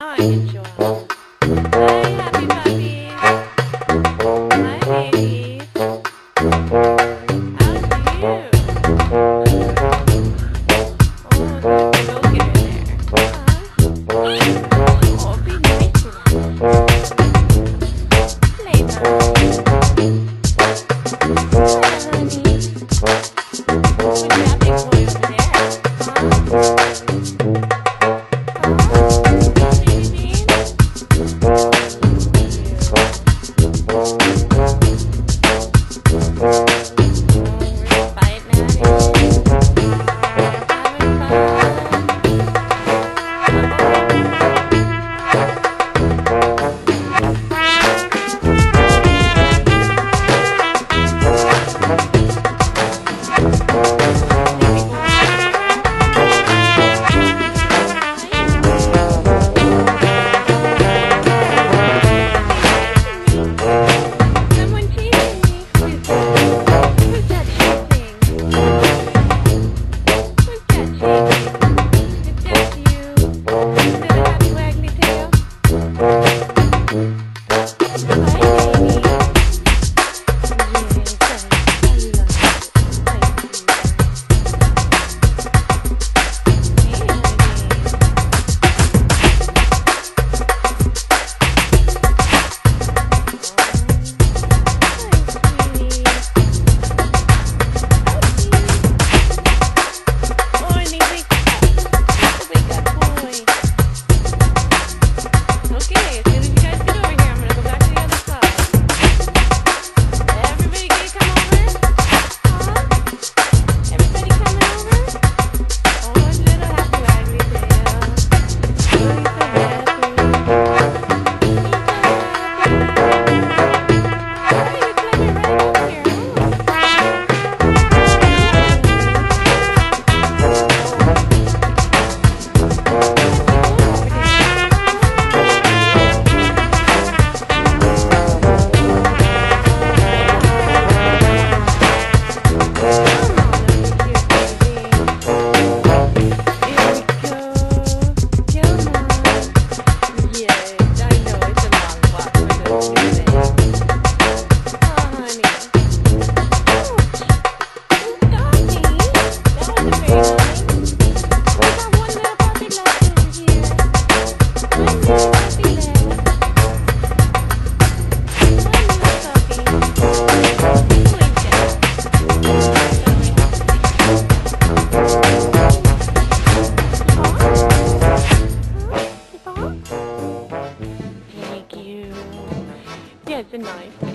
Ai, João. Yeah,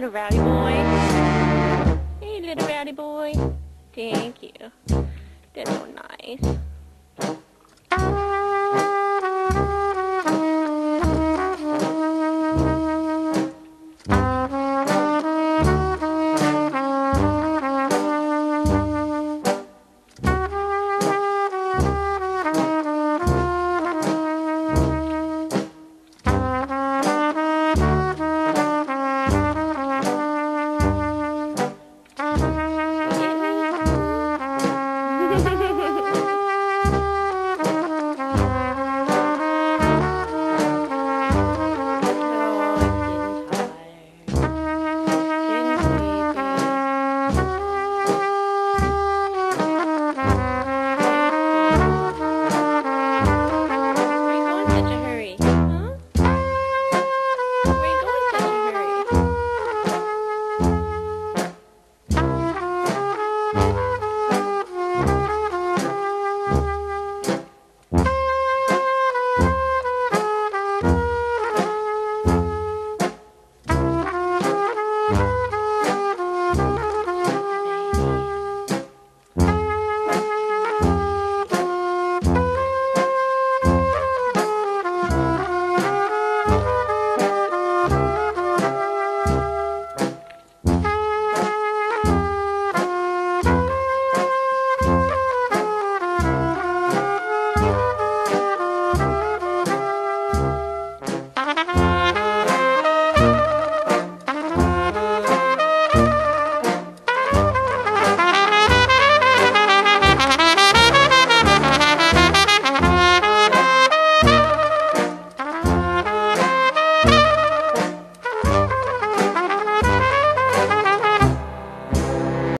little rowdy boy. Hey, little rowdy boy. Thank you. That's so nice.